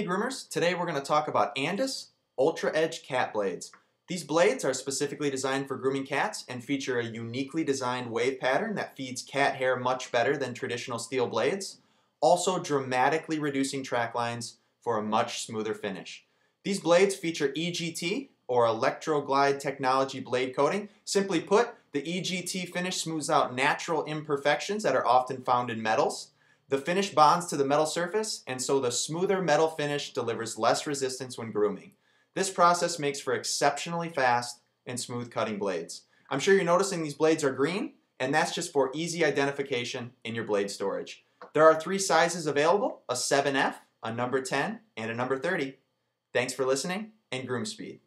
Hey groomers, today we're going to talk about Andis UltraEdge cat blades. These blades are specifically designed for grooming cats and feature a uniquely designed wave pattern that feeds cat hair much better than traditional steel blades, also dramatically reducing track lines for a much smoother finish. These blades feature EGT, or Electroglide Technology blade coating. Simply put, the EGT finish smooths out natural imperfections that are often found in metals. The finish bonds to the metal surface, and so the smoother metal finish delivers less resistance when grooming. This process makes for exceptionally fast and smooth cutting blades. I'm sure you're noticing these blades are green, and that's just for easy identification in your blade storage. There are three sizes available, a 7F, a number 10, and a number 30. Thanks for listening, and groom speed.